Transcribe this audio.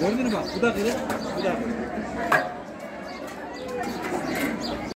Gördün mü bak bu da kırık bu da kırık.